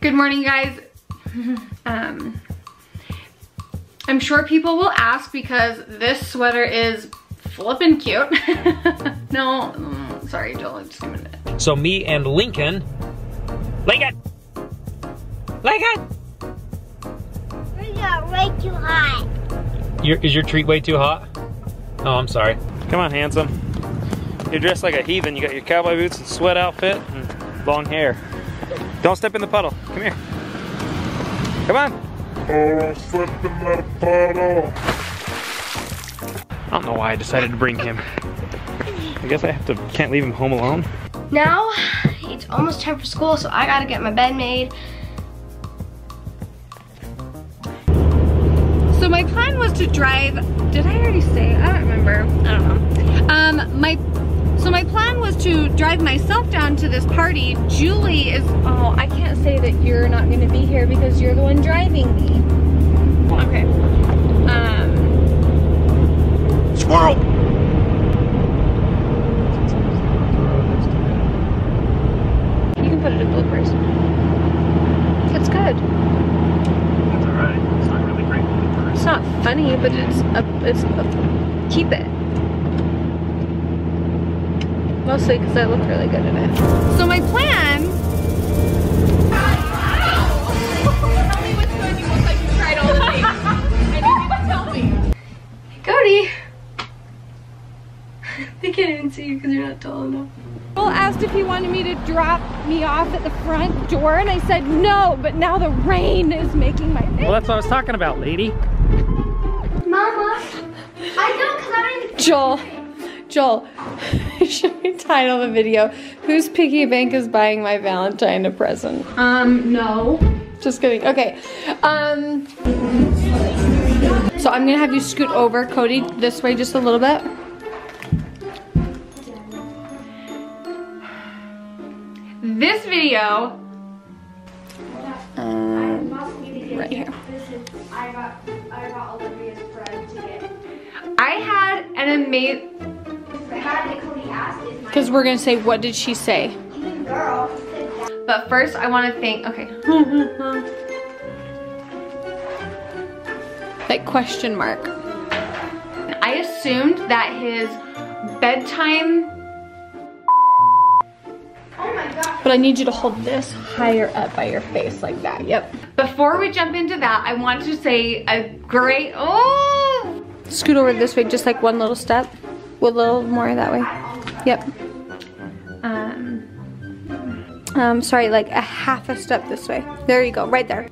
Good morning, guys. um, I'm sure people will ask because this sweater is flippin' cute. no, mm, sorry, Joel, I'm just gonna. So me and Lincoln, Lincoln, Lincoln, We got way too hot. your, is your treat way too hot? Oh, I'm sorry. Come on, handsome. You're dressed like a heathen. You got your cowboy boots and sweat outfit and long hair. Don't step in the puddle. Come here. Come on. Oh, slipped in the puddle. I don't know why I decided to bring him. I guess I have to can't leave him home alone. Now, it's almost time for school, so I gotta get my bed made. So my plan was to drive. Did I already say? I don't remember. I don't know. Um, my so my plan was to drive myself down to this party. Julie is. Oh, I can't say that you're not going to be here because you're the one driving me. Okay. Um. Squirrel! You can put it in bloopers. It's good. That's alright. It's not really great. It's not funny, but it's a, it's a, keep it. Mostly because I look really good in it. So my plan. Tell me which one you look like you tried all the things. I need you to tell me. Cody. they can't even see you because you're not tall enough. Joel asked if he wanted me to drop me off at the front door, and I said no. But now the rain is making my face. Well, that's what I was talking about, lady. Mama, I don't because I'm in Joel, Joel, should we title the video, Whose Piggy Bank is Buying My Valentine a Present? Um, no. Just kidding. Okay. Um, so I'm gonna have you scoot over, Cody, this way just a little bit. This video, um, right here. I got, I got Olivia's friend to get. I had an amazing, because we're gonna say, what did she say? But first, I want to thank. Okay. like question mark. I assumed that his bedtime. Oh my gosh. But I need you to hold this higher up by your face like that. Yep. Before we jump into that, I want to say a great. Oh. Scoot over this way, just like one little step. A little more that way. Yep. Um. Um, sorry, like a half a step this way. There you go, right there.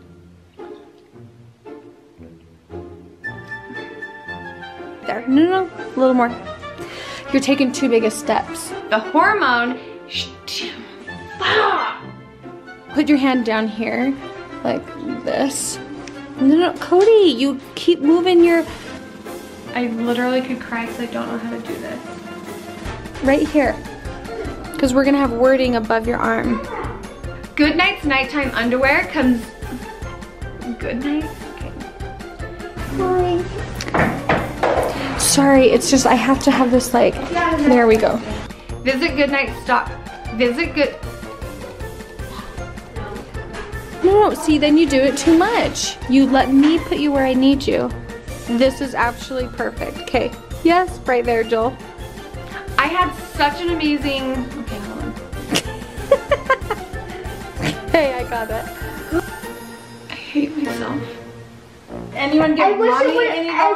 There, no, no, no, a little more. You're taking too big of steps. The hormone, put your hand down here, like this. No, no, Cody, you keep moving your, I literally could cry because I don't know how to do this. Right here. Because we're gonna have wording above your arm. GoodNites nighttime underwear comes. Good night? Okay. Sorry, it's just I have to have this like. There we go. Visit Goodnight Stop. Visit Good. No, no, see, then you do it too much. You let me put you where I need you. This is actually perfect. Okay. Yes, right there, Joel. I had such an amazing. Okay, hold on. hey, I got it. I hate myself. Anyone I get wish mommy it would. any I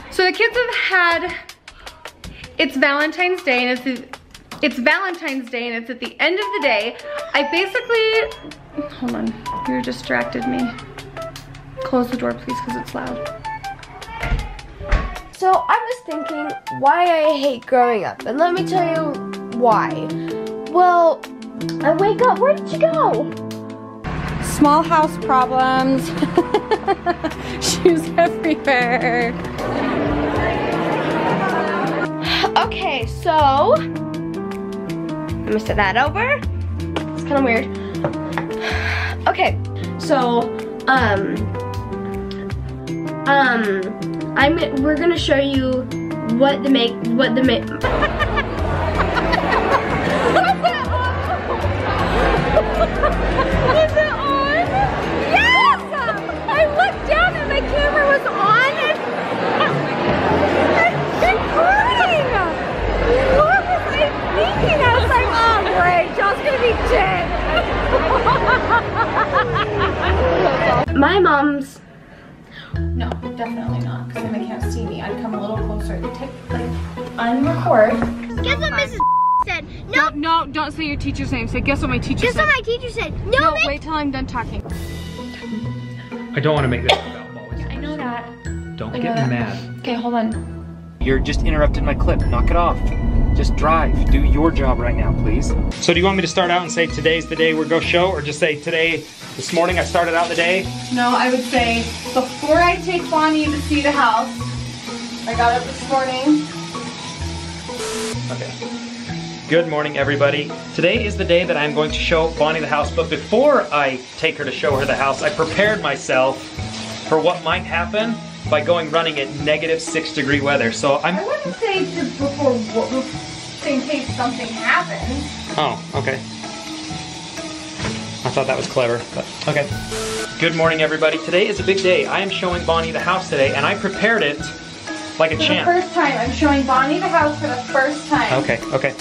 wish. So the kids have had. It's Valentine's Day and it's it's Valentine's Day and it's at the end of the day. I basically. Hold on, you distracted me. Close the door, please, because it's loud. So I was thinking why I hate growing up, and let me tell you why. Well, I wake up. Where did you go? Small house problems. Shoes everywhere. Okay, so let me set that over. It's kind of weird. Okay, so um um I'm we're gonna show you what the make what the make. See me. I'd come a little closer. Take, like, unrecord. Guess what Mrs. said? No, no, don't say your teacher's name. Say, guess what my teacher Guess said. Guess what my teacher said? No, no, Miss- wait till I'm done talking. I don't want to make this about balls. I know that. Don't I get know that. mad. Okay, hold on. You're just interrupting my clip. Knock it off. Just drive. Do your job right now, please. So do you want me to start out and say today's the day we're go show, or just say today, this morning I started out the day? No, I would say before I take Bonnie to see the house, I got up this morning. Okay. Good morning, everybody. Today is the day that I'm going to show Bonnie the house, but before I take her to show her the house, I prepared myself for what might happen by going running at negative six degree weather. So I'm. I wouldn't say just before, in case something happens. Oh, okay. I thought that was clever, but okay. Good morning, everybody. Today is a big day. I am showing Bonnie the house today, and I prepared it like a For the first time, I'm showing Bonnie the house for the first time. Okay, okay.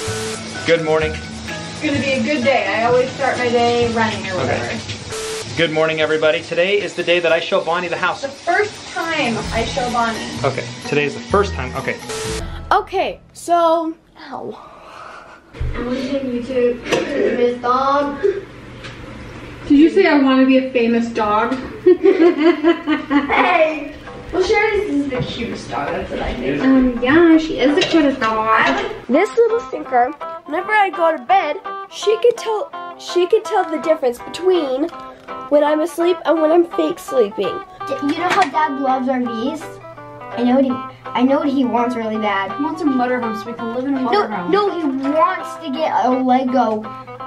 Good morning. It's gonna be a good day. I always start my day running or whatever. Okay. Good morning, everybody. Today is the day that I show Bonnie the house. The first time I show Bonnie. Okay, today is the first time. Okay. Okay, so. Ow. I'm gonna take you to Miss Dog. Did you say I want to be a famous dog? Hey! Well, Sharon is the cutest dog. That's what I think. Um, yeah, she is the cutest dog. This little stinker, whenever I go to bed, she could tell she could tell the difference between when I'm asleep and when I'm fake sleeping. You know how Dad loves our bees? I know what he, I know what he wants really bad. He wants a motorhome so we can live in a No, motorhome. no, he wants to get a Lego,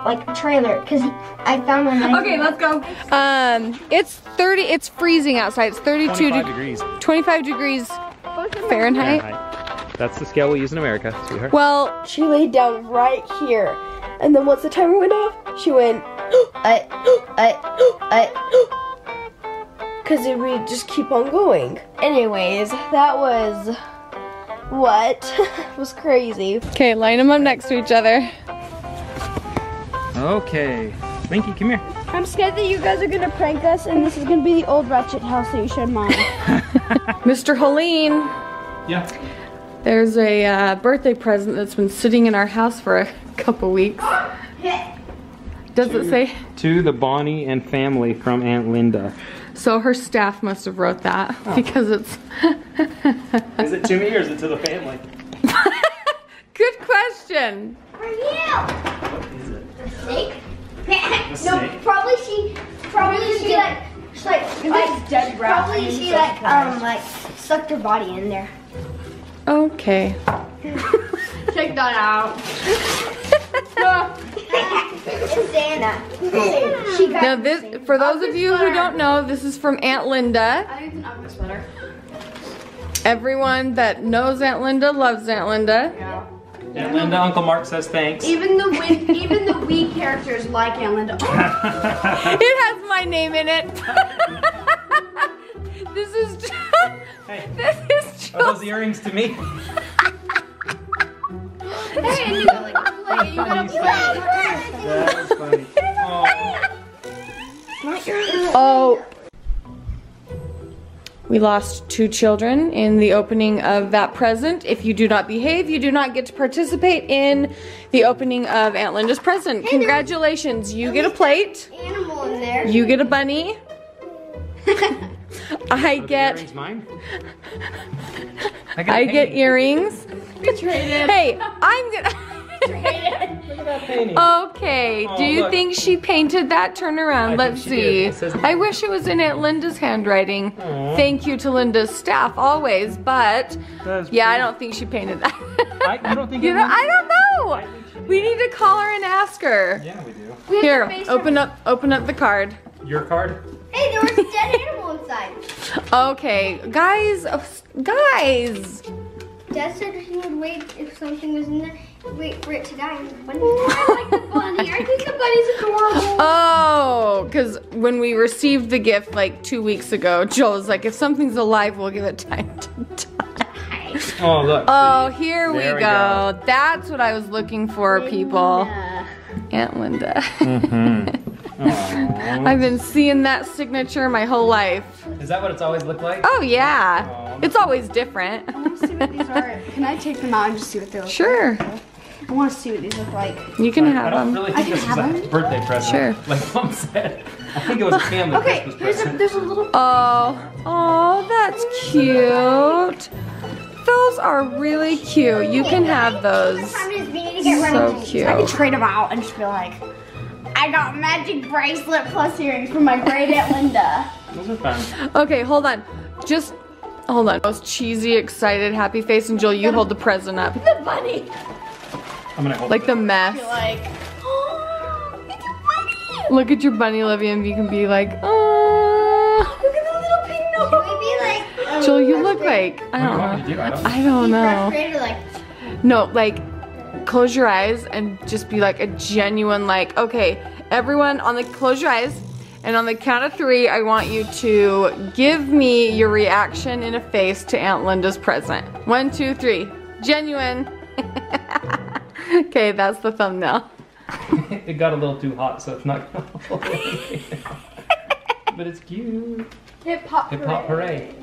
like trailer, cause I found one. that- Okay, let's go. Um, it's 30, it's freezing outside. It's 32 de- degrees 25 degrees Fahrenheit. That's the scale we use in America, sweetheart. Well, She laid down right here, and then once the timer went off, she went. I, I, I, Because it would just keep on going. Anyways, that was what was crazy. okay, line them up next to each other. Okay. Linky, come here. I'm scared that you guys are gonna prank us and this is gonna be the old Ratchet house that you showed mom. Mr. Hoellein, Yeah. there's a uh, birthday present that's been sitting in our house for a couple weeks. Does it say? To the Bonnie and family from Aunt Linda. So her staff must have wrote that because it's. Is it to me or is it to the family? Good question. for you. Is it? Snake? no, snake? probably she, probably she like, she like, like dead probably she so like, surprised. um, like sucked her body in there. Okay. Check that out. It's Santa. she got Now this, for those of you who don't know, this is from Aunt Linda. I need an ugly sweater. Everyone that knows Aunt Linda loves Aunt Linda. Aunt Linda, Uncle Mark says thanks. Even the win- even the Wii characters like Aunt Linda. Oh, It has my name in it. this is. Hey. This is. Are those earrings to me? hey, and you gotta play. You gotta play. That was funny. We lost two children in the opening of that present. If you do not behave, you do not get to participate in the opening of Aunt Linda's present. Congratulations. You get a plate. Animal in there. You get a bunny. I Are get earrings mine? I I get painting. earrings. Hey, I'm gonna Look at that painting. Okay, Oh, do you look. think she painted that? Turn around, I let's think she did. see. I wish it was in Aunt Linda's handwriting. Thank you to Linda's staff always, but That is yeah, I don't think she painted that. I- you don't think You it know. I don't know. I think We need to call her and ask her. Yeah, we do. Here, open up open up the card. Your card? Hey, there was a dead animal inside. Okay, guys, uh, guys. Dad said he would wait if something was in there, wait for it to die. Bunny. I like the bunny. I think the bunny's adorable. Oh, because when we received the gift like two weeks ago, Joel was like, if something's alive, we'll give it time to die. Oh, look. Oh, here we There go. we go. That's what I was looking for, people. Aunt Linda. Mm-hmm. I've been seeing that signature my whole life. Is that what it's always looked like? Oh yeah. Aw. It's always different. I want to see what these are. Can I take them out and just see what they look Sure. like? Sure. I want to see what these look like. You can I have don't them. really think I this can is a have them? birthday present. Sure. Like mom said. I think it was a family Okay, Christmas here's a, present. there's a little. Oh, oh, that's cute. Those are really cute. You can have those. Time is we need to get So cute. I could trade them out and just be like, I got magic bracelet plus earrings from my great aunt Linda. Those are fun. Okay, hold on. Just hold on. Most cheesy, excited, happy face, and Joel, you hold the present up. The bunny. I'm gonna hold Like it. the mess. Like, oh, it's a bunny. Look at your bunny, Olivia, and you can be like, oh. Look at the little pink nose. Should we be like? um, Joel, you look like I do you don't want me do? I know. don't- I don't know. like No, like close your eyes and just be like a genuine like, okay, everyone on the close your eyes and on the count of three, I want you to give me your reaction in a face to Aunt Linda's present. One, two, three. Genuine. okay, that's the thumbnail. it got a little too hot, so it's not gonna hold anything. But it's cute. Hip hop. Hip hop hooray.